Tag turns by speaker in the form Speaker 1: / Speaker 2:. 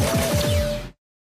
Speaker 1: Ah!